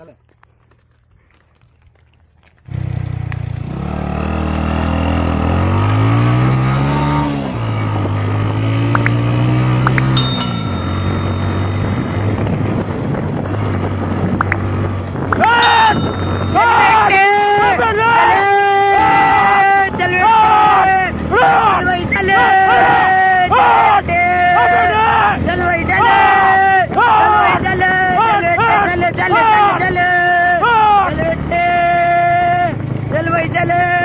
चला 回家、じ。